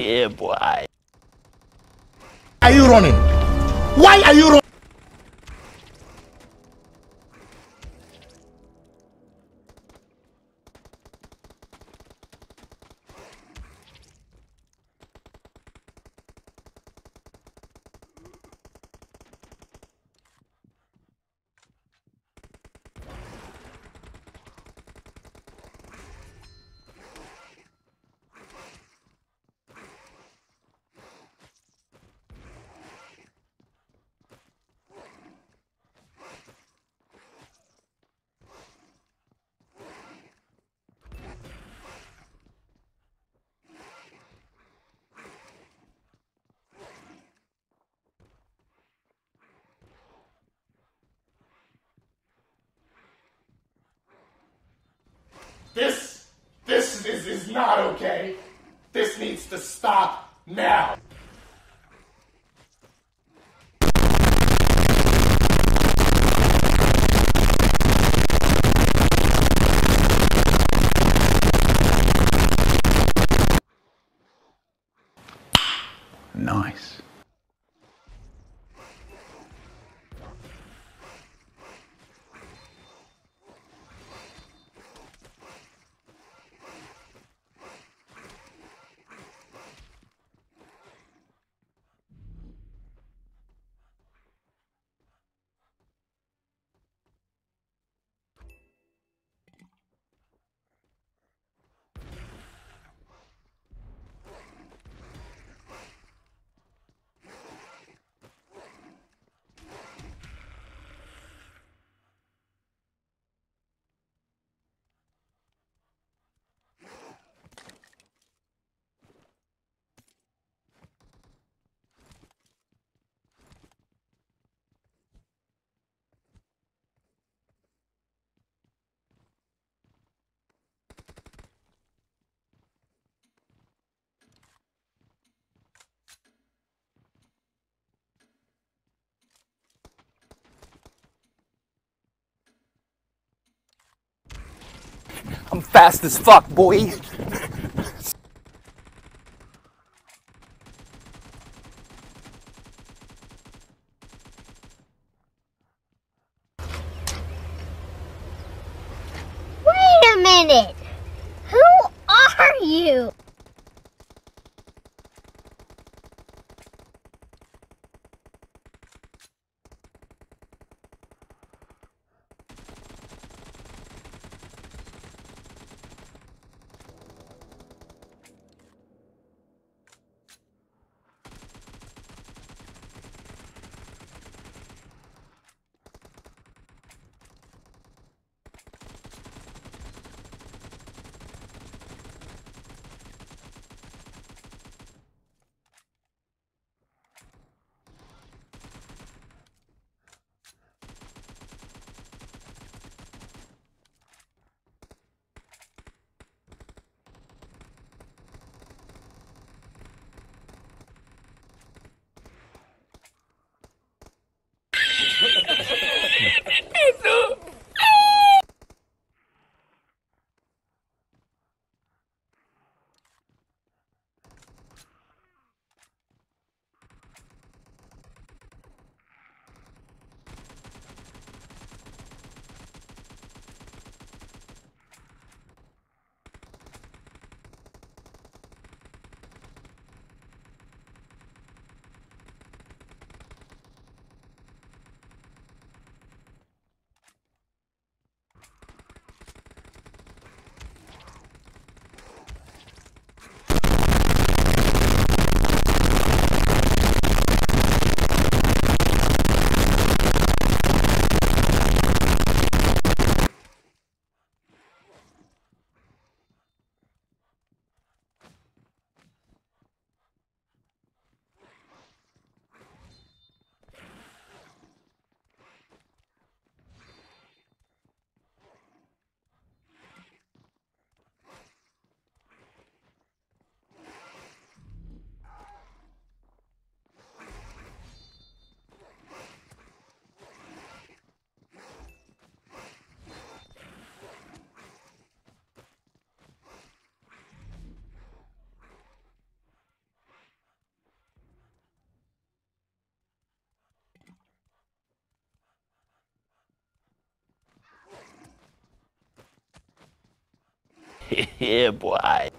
yeah, boy. Are you running? Why are you running? This, this is, is not okay. This needs to stop now. I'm fast as fuck, boy. Wait a minute! Who are you? yeah, boy.